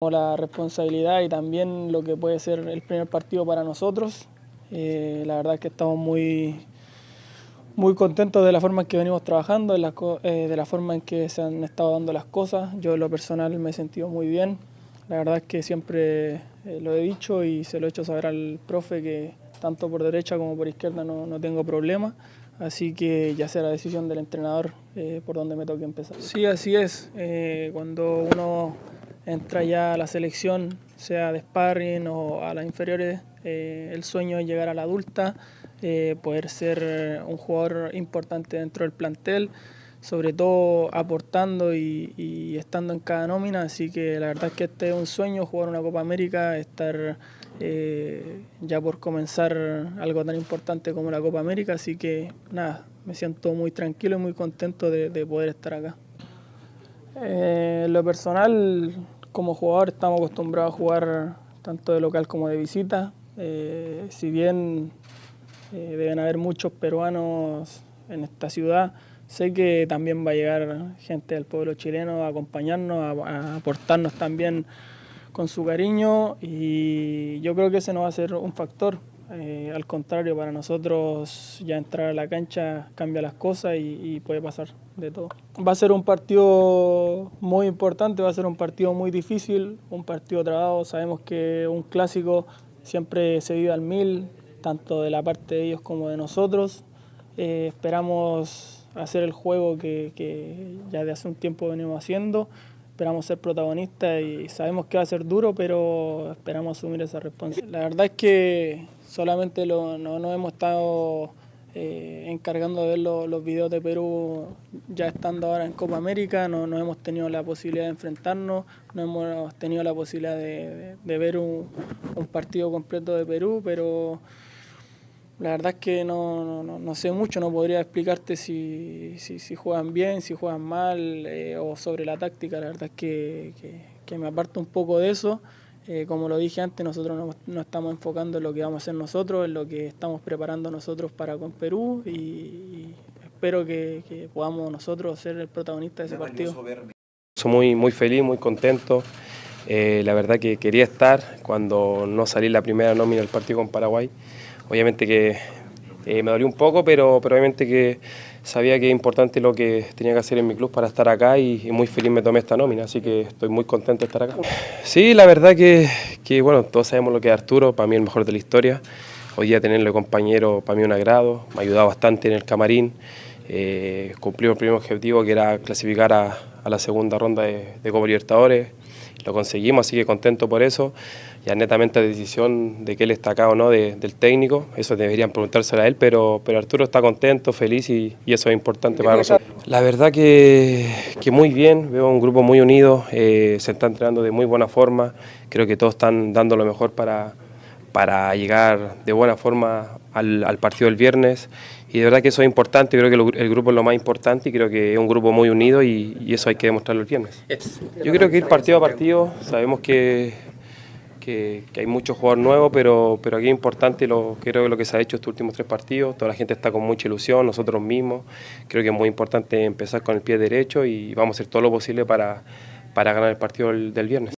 la responsabilidad y también lo que puede ser el primer partido para nosotros. Eh, la verdad es que estamos muy, muy contentos de la forma en que venimos trabajando, de la, eh, de la forma en que se han estado dando las cosas. Yo en lo personal me he sentido muy bien. La verdad es que siempre eh, lo he dicho y se lo he hecho saber al profe que tanto por derecha como por izquierda no, no tengo problema. Así que ya será decisión del entrenador por dónde me toque empezar. Sí, así es. cuando uno entra ya a la selección, sea de sparring o a las inferiores, eh, el sueño es llegar a la adulta, eh, poder ser un jugador importante dentro del plantel, sobre todo aportando y, estando en cada nómina, así que la verdad es que este es un sueño, jugar una Copa América, estar eh, ya por comenzar algo tan importante como la Copa América, así que nada, me siento muy tranquilo y muy contento de, poder estar acá. lo personal, como jugador estamos acostumbrados a jugar tanto de local como de visita. Eh, si bien eh, deben haber muchos peruanos en esta ciudad, sé que también va a llegar gente del pueblo chileno a acompañarnos, a aportarnos también con su cariño y yo creo que ese no va a ser un factor. Eh, al contrario, para nosotros ya entrar a la cancha cambia las cosas y, puede pasar de todo. Va a ser un partido muy importante, va a ser un partido muy difícil, un partido trabado. Sabemos que un clásico siempre se vive al mil, tanto de la parte de ellos como de nosotros. Eh, esperamos hacer el juego que, que ya de hace un tiempo venimos haciendo esperamos ser protagonistas y sabemos que va a ser duro, pero esperamos asumir esa responsabilidad. La verdad es que solamente no nos hemos estado eh, encargando de ver los videos de Perú ya estando ahora en Copa América, no, hemos tenido la posibilidad de enfrentarnos, no hemos tenido la posibilidad de, ver un, partido completo de Perú, pero la verdad es que no, sé mucho, no podría explicarte si, si, juegan bien, si juegan mal eh, o sobre la táctica, la verdad es que, que me aparto un poco de eso. Eh, como lo dije antes, nosotros no, estamos enfocando en lo que vamos a hacer nosotros, en lo que estamos preparando nosotros para con Perú y, espero que, podamos nosotros ser el protagonista de ese partido. Soy muy, muy feliz, muy contento. Eh, la verdad que quería estar cuando no salí la primera nómina del partido con Paraguay. Obviamente que eh, me dolió un poco, pero, pero obviamente que sabía que es importante lo que tenía que hacer en mi club para estar acá y, muy feliz me tomé esta nómina, así que estoy muy contento de estar acá. Sí, la verdad que, que, bueno, todos sabemos lo que es Arturo, para mí el mejor de la historia. Hoy día tenerlo compañero para mí un agrado, me ha ayudado bastante en el camarín. Eh, el primer objetivo que era clasificar a, la segunda ronda de, de Copa Libertadores lo conseguimos, así que contento por eso. Ya netamente la decisión de que él está acá o no del técnico, eso deberían preguntárselo a él, pero, pero Arturo está contento, feliz y, eso es importante para nosotros. La verdad que, que, muy bien, veo un grupo muy unido, eh, se está entrenando de muy buena forma, creo que todos están dando lo mejor para, para llegar de buena forma al, al partido del viernes y de verdad que eso es importante, creo que el grupo es lo más importante y creo que es un grupo muy unido y, eso hay que demostrarlo el viernes. Yo creo que ir partido a partido, sabemos que, que, hay muchos jugadores nuevos, pero, pero aquí es importante, lo, creo que lo que se ha hecho estos últimos tres partidos, toda la gente está con mucha ilusión, nosotros mismos, creo que es muy importante empezar con el pie derecho y vamos a hacer todo lo posible para, para ganar el partido del viernes.